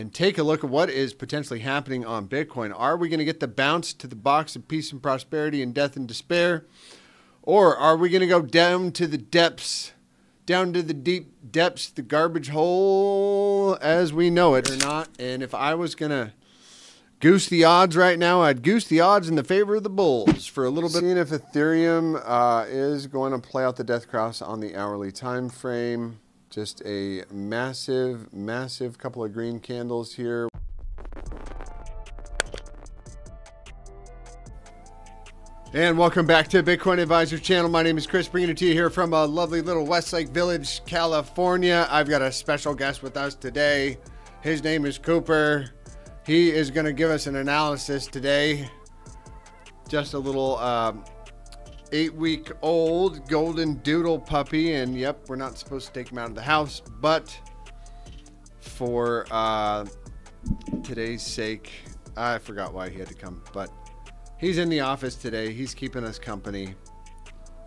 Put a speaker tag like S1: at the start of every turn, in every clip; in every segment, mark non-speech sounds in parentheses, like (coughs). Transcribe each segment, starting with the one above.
S1: and take a look at what is potentially happening on Bitcoin. Are we going to get the bounce to the box of peace and prosperity and death and despair? Or are we going to go down to the depths, down to the deep depths, the garbage hole as we know it or not? And if I was going to goose the odds right now, I'd goose the odds in the favor of the bulls for a little bit. Seeing if Ethereum uh, is going to play out the death cross on the hourly time frame. Just a massive, massive couple of green candles here. And welcome back to Bitcoin Advisor channel. My name is Chris, bringing it to you here from a lovely little Westlake Village, California. I've got a special guest with us today. His name is Cooper. He is going to give us an analysis today. Just a little um, eight week old golden doodle puppy. And yep, we're not supposed to take him out of the house, but for uh, today's sake, I forgot why he had to come, but he's in the office today. He's keeping us company.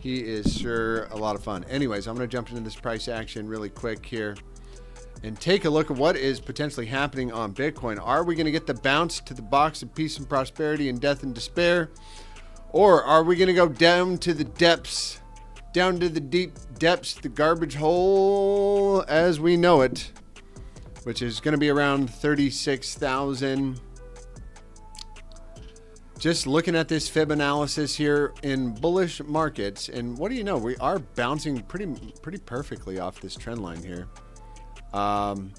S1: He is sure a lot of fun. Anyways, I'm going to jump into this price action really quick here and take a look at what is potentially happening on Bitcoin. Are we going to get the bounce to the box of peace and prosperity and death and despair? Or are we going to go down to the depths, down to the deep depths, the garbage hole as we know it, which is going to be around 36,000. Just looking at this fib analysis here in bullish markets, and what do you know? We are bouncing pretty pretty perfectly off this trend line here. Um,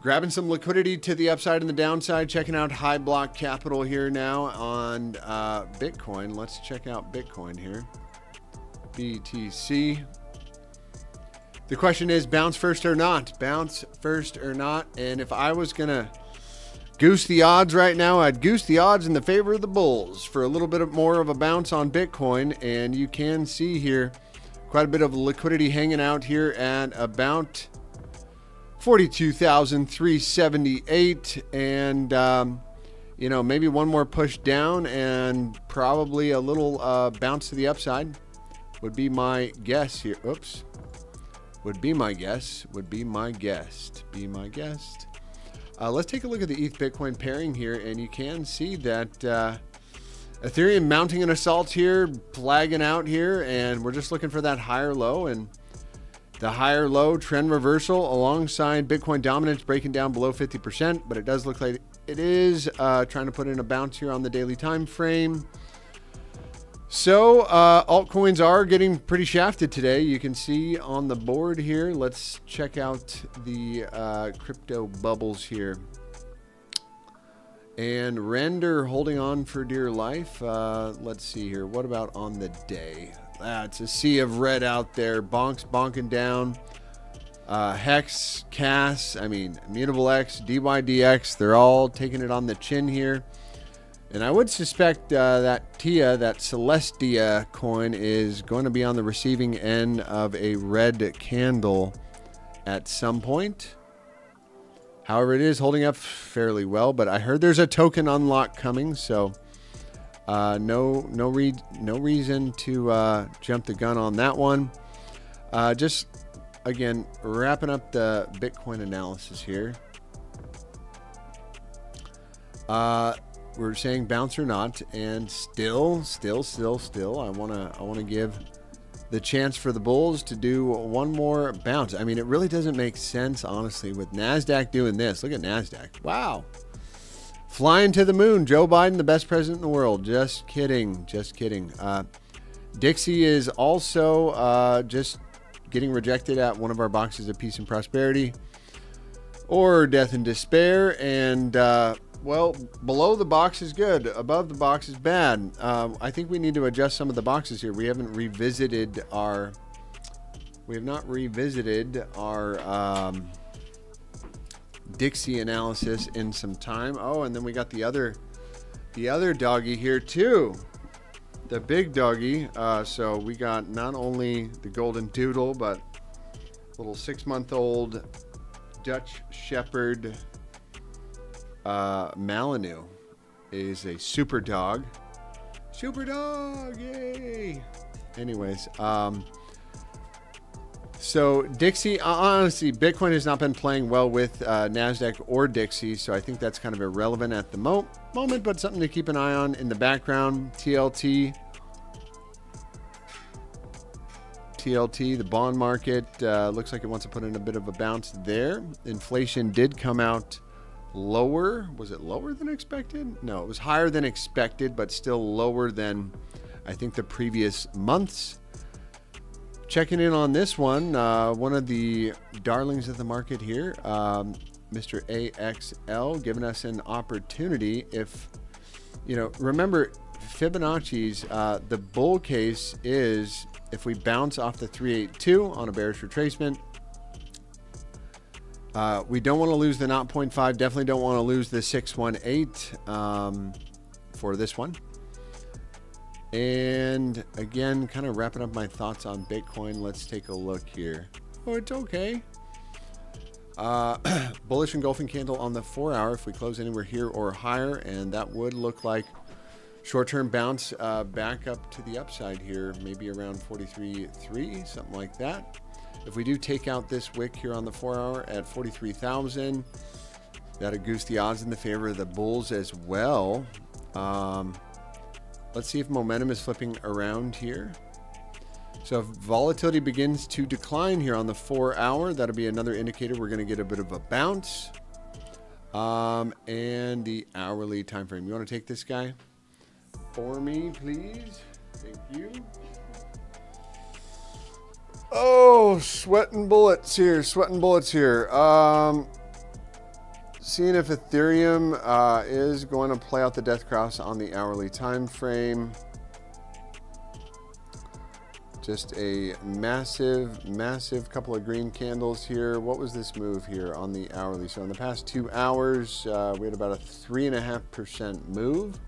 S1: grabbing some liquidity to the upside and the downside. Checking out Hyblock capital here now on uh, Bitcoin. Let's check out Bitcoin here. BTC. The question is bounce first or not? Bounce first or not? And if I was to goose the odds right now, I'd goose the odds in the favor of the bulls for a little bit more of a bounce on Bitcoin. And you can see here quite a bit of liquidity hanging out here at about 42,378 and um, you know maybe one more push down and probably a little uh, bounce to the upside would be my guess here. Oops. Would be my guess. Would be my guest. Be my guest. Uh, let's take a look at the ETH Bitcoin pairing here and you can see that uh, Ethereum mounting an assault here, flagging out here, and we're just looking for that higher low and the higher low trend reversal alongside Bitcoin dominance breaking down below 50%, but it does look like it is uh, trying to put in a bounce here on the daily time frame. So uh, altcoins are getting pretty shafted today. You can see on the board here. Let's check out the uh, crypto bubbles here. And Render holding on for dear life. Uh, let's see here. What about on the day? That's ah, a sea of red out there. Bonks bonking down. Uh, Hex, Cass, I mean, Mutable X, DYDX, they're all taking it on the chin here. And I would suspect uh, that TIA, that Celestia coin, is going to be on the receiving end of a red candle at some point. However, it is holding up fairly well, but I heard there's a token unlock coming, so uh, no no re- no reason to uh, jump the gun on that one. Uh, just again wrapping up the Bitcoin analysis here. Uh, we're saying bounce or not, and still, still, still, still, I wanna I wanna give the chance for the Bulls to do one more bounce. I mean, it really doesn't make sense, honestly, with NASDAQ doing this. Look at NASDAQ. Wow. Flying to the moon. Joe Biden, the best president in the world. Just kidding. Just kidding. Uh, Dixie is also uh, just getting rejected at one of our boxes of peace and prosperity or death and despair. And uh, well, below the box is good. Above the box is bad. Uh, I think we need to adjust some of the boxes here. We haven't revisited our. We have not revisited our um, Dixie analysis in some time. Oh, and then we got the other, the other doggy here too, the big doggy. Uh, so we got not only the golden doodle, but little six-month-old Dutch Shepherd uh, Malinois is a super dog. Super dog, yay! Anyways, um, So Dixie, honestly, Bitcoin has not been playing well with uh, Nasdaq or Dixie, so I think that's kind of irrelevant at the mo- moment, but something to keep an eye on in the background. TLT, TLT, the bond market uh, looks like it wants to put in a bit of a bounce there. Inflation did come out lower. Was it lower than expected? No, it was higher than expected, but still lower than I think the previous months. Checking in on this one, uh, one of the darlings of the market here, um, Mr. AXL, giving us an opportunity. If, you know, remember Fibonacci's, uh, the bull case is if we bounce off the 382 on a bearish retracement, uh, we don't want to lose the 0.5. Definitely don't want to lose the 618 um, for this one. And again, kind of wrapping up my thoughts on Bitcoin. Let's take a look here. Oh, it's okay. Uh, (clears throat) bullish engulfing candle on the four hour. If we close anywhere here or higher, and that would look like short-term bounce uh, back up to the upside here, maybe around 43.3, something like that. If we do take out this wick here on the four hour at 43,000, that'd goose the odds in the favor of the bulls as well. Um, let's see if momentum is flipping around here. So if volatility begins to decline here on the four hour, that'll be another indicator we're going to get a bit of a bounce. Um, and the hourly time frame. You want to take this guy? for me, please? Thank you. Oh, sweating bullets here, sweating bullets here. Um, seeing if Ethereum uh, is going to play out the death cross on the hourly time frame. Just a massive, massive couple of green candles here. What was this move here on the hourly? So in the past two hours, uh, we had about a three and a half percent move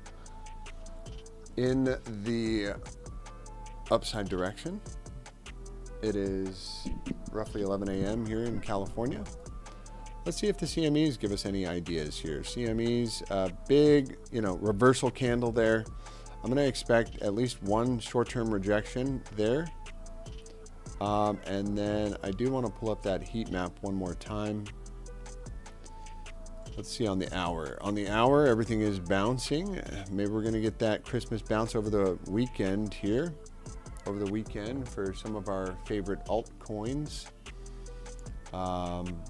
S1: in the upside direction. It is roughly 11 a.m. here in California. Let's see if the CMEs give us any ideas here. CMEs, uh, big, you know, reversal candle there. I'm going to expect at least one short-term rejection there. Um, and then I do want to pull up that heat map one more time. Let's see on the hour. On the hour, everything is bouncing. Maybe we're going to get that Christmas bounce over the weekend here. Over the weekend for some of our favorite altcoins. Um,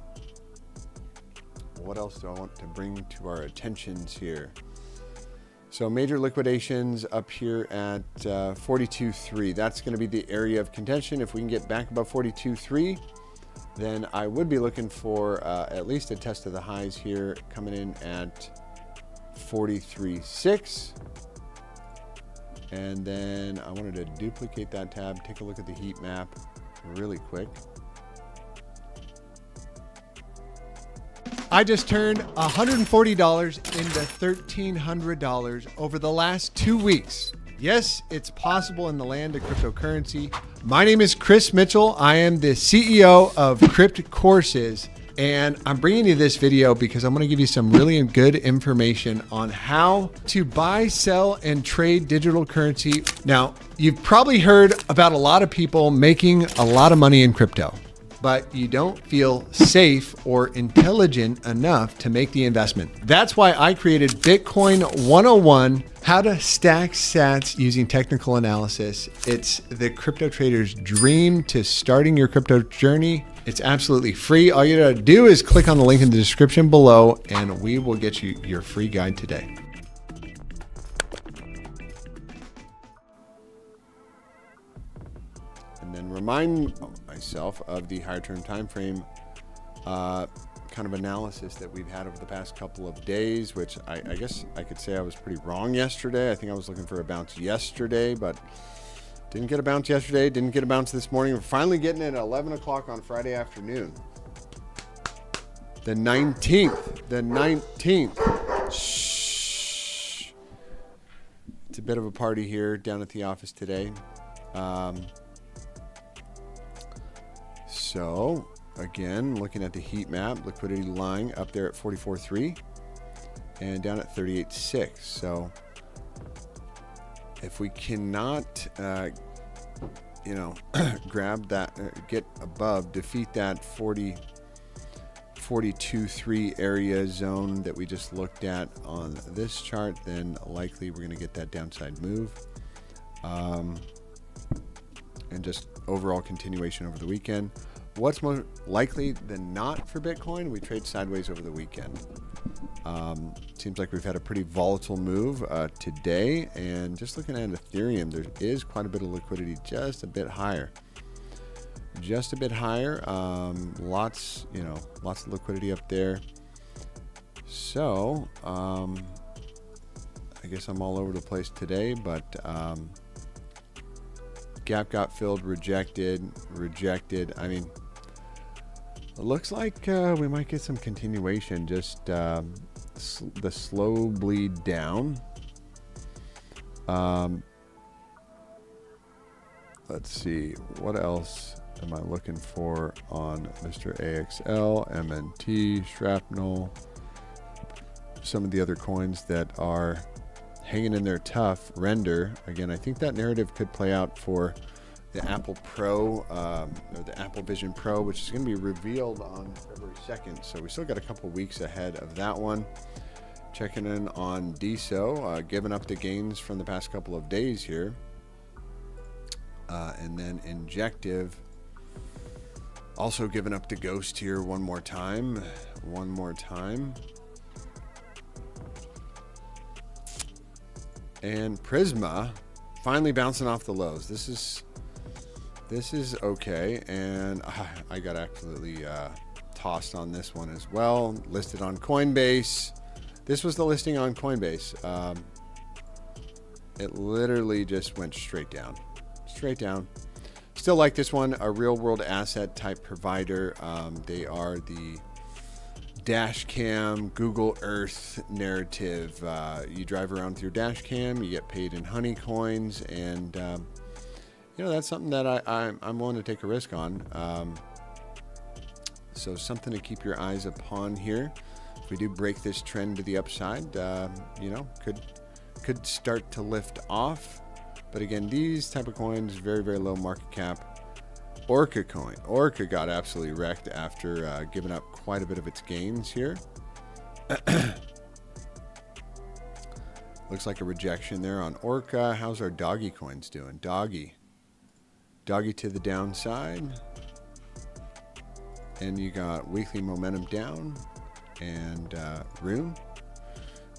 S1: what else do I want to bring to our attentions here? So major liquidations up here at uh, 42.3. That's going to be the area of contention. If we can get back above 42.3, then I would be looking for uh, at least a test of the highs here coming in at 43.6. And then I wanted to duplicate that tab, take a look at the heat map really quick. I just turned $140 into $1,300 over the last two weeks. Yes, it's possible in the land of cryptocurrency. My name is Chris Mitchell. I am the CEO of Crypt Courses. And I'm bringing you this video because I'm going to give you some really good information on how to buy, sell, and trade digital currency. Now, you've probably heard about a lot of people making a lot of money in crypto but you don't feel safe or intelligent enough to make the investment. That's why I created Bitcoin 101 how to stack sats using technical analysis. It's the crypto trader's dream to starting your crypto journey. It's absolutely free. All you gotta do is click on the link in the description below and we will get you your free guide today. And then remind myself of the higher term time frame uh, kind of analysis that we've had over the past couple of days, which I, I, guess I could say I was pretty wrong yesterday. I think I was looking for a bounce yesterday, but didn't get a bounce yesterday, didn't get a bounce this morning. We're finally getting it at 11 o'clock on Friday afternoon. The 19th, the 19th. Shh. It's a bit of a party here down at the office today. Um, so again, looking at the heat map, liquidity lying up there at 44.3 and down at 38.6. So if we cannot uh, you know, (clears throat) grab that, uh, get above, defeat that 40, 42.3 area zone that we just looked at on this chart, then likely we're going to get that downside move. Um, and just overall continuation over the weekend. What's more likely than not for Bitcoin? We trade sideways over the weekend. Um, seems like we've had a pretty volatile move uh, today. And just looking at Ethereum, there is quite a bit of liquidity, just a bit higher. Just a bit higher. Um, lots, you know, lots of liquidity up there. So, um, I guess I'm all over the place today, but um, gap got filled, rejected, rejected. I mean, it looks like uh, we might get some continuation, just um, sl the slow bleed down. Um, let's see, what else am I looking for on Mr. AXL, MNT, Shrapnel, some of the other coins that are hanging in there tough. Render, again, I think that narrative could play out for the Apple Pro um, or the Apple Vision Pro, which is going to be revealed on February 2nd. So we still got a couple weeks ahead of that one. Checking in on DSO, uh, giving up the gains from the past couple of days here. Uh, and then Injective, also giving up the ghost here one more time. One more time. And Prisma finally bouncing off the lows. This is this is okay, and uh, (laughs) I got absolutely uh, tossed on this one as well. Listed on Coinbase. This was the listing on Coinbase. Um, it literally just went straight down, straight down. Still like this one, a real world asset type provider. Um, they are the dash cam, Google Earth narrative. Uh, you drive around with your dash cam, you get paid in honey coins, and um, you know that's something that I, I am willing to take a risk on. Um, so something to keep your eyes upon here. If we do break this trend to the upside, uh, you know, could could start to lift off. But again, these type of coins, very very low market cap. Orca coin. Orca got absolutely wrecked after uh, giving up quite a bit of its gains here. (coughs) Looks like a rejection there on Orca. How's our doggy coins doing? Doggy. Doggy to the downside. And you got weekly momentum down and uh, Rune.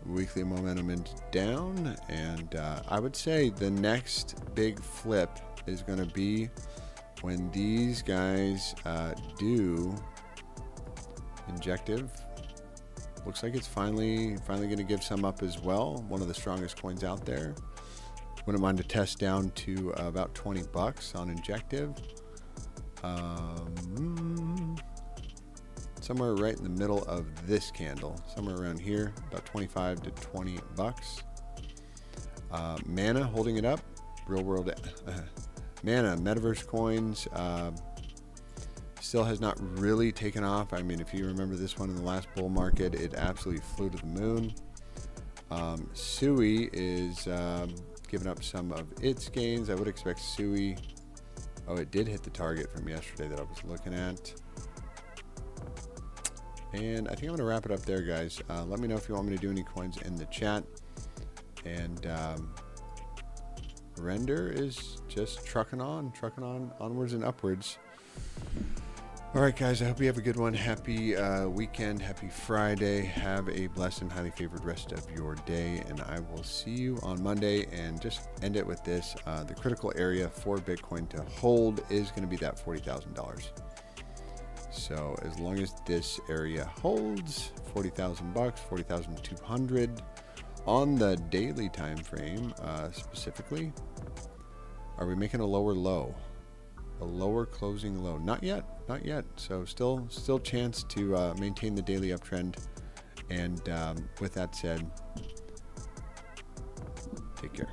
S1: Weekly momentum down. And uh, I would say the next big flip is going to be when these guys uh, do injective looks like it's finally finally going to give some up as well. One of the strongest coins out there. Wouldn't mind to test down to uh, about 20 bucks on injective. Um, somewhere right in the middle of this candle somewhere around here about 25 to 20 bucks. Uh, mana holding it up. Real world (laughs) uh, Mana, Metaverse coins, uh, still has not really taken off. I mean, if you remember this one in the last bull market, it absolutely flew to the moon. Um, Sui is um, giving up some of its gains. I would expect Sui. Oh, it did hit the target from yesterday that I was looking at. And I think I'm going to wrap it up there, guys. Uh, let me know if you want me to do any coins in the chat. And um, render is just trucking on, trucking on, onwards and upwards. All right, guys, I hope you have a good one. Happy uh, weekend. Happy Friday. Have a blessed and highly favored rest of your day. And I will see you on Monday. And just end it with this uh, the critical area for Bitcoin to hold is going to be that $40,000. So as long as this area holds 40,000 bucks, 40,200 on the daily time frame uh, specifically, are we making a lower low? A lower closing low? Not yet, not yet. So still, still chance to uh, maintain the daily uptrend. And um, with that said, take care.